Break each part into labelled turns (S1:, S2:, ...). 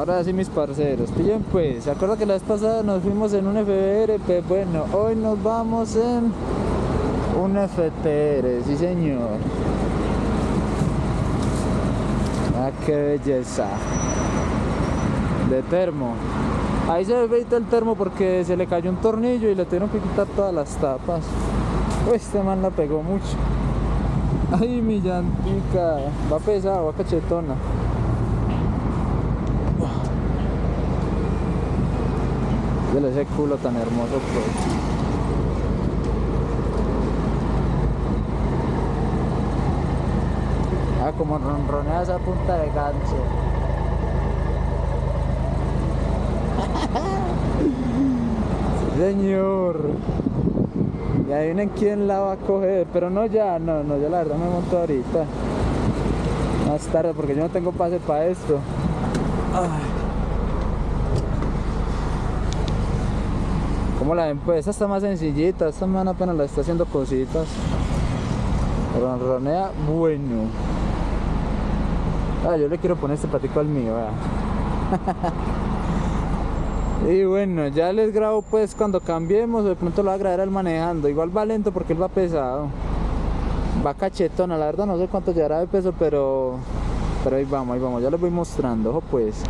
S1: Ahora sí, mis parceros, pillen pues. ¿Se acuerdan que la vez pasada nos fuimos en un FBR? Pues bueno, hoy nos vamos en un FTR, sí señor. Ah, qué belleza. De termo. Ahí se ve el termo porque se le cayó un tornillo y le tuvieron que quitar todas las tapas. Uy, este man la pegó mucho. Ay, mi llantica. Va pesada, va cachetona. Yo ese culo tan hermoso pues. Ah, como ronronea esa punta de gancho. Señor. Y adivinen quién la va a coger. Pero no ya, no, no, yo la verdad me monto ahorita. Más tarde porque yo no tengo pase para esto. ¿Cómo la ven? Pues esta está más sencillita, esta man apenas la está haciendo cositas. Ronronea bueno. Ah, yo le quiero poner este platico al mío, y bueno, ya les grabo pues cuando cambiemos, de pronto lo va a grabar él manejando. Igual va lento porque él va pesado. Va cachetona, la verdad no sé cuánto llevará de peso, pero pero ahí vamos, ahí vamos, ya les voy mostrando, ojo pues.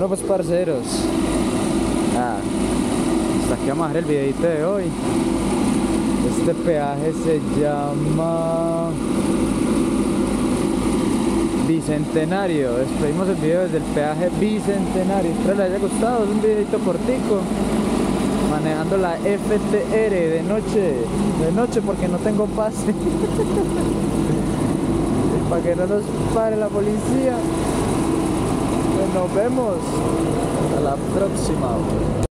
S1: Bueno pues parceros. Ah, hasta aquí vamos a hacer el videito de hoy. Este peaje se llama Bicentenario. Despedimos el video desde el peaje Bicentenario. Espero les haya gustado. Es un videito cortico. Manejando la FTR de noche. De noche porque no tengo pase. Para que no nos pare la policía. Nos vemos. Hasta la próxima.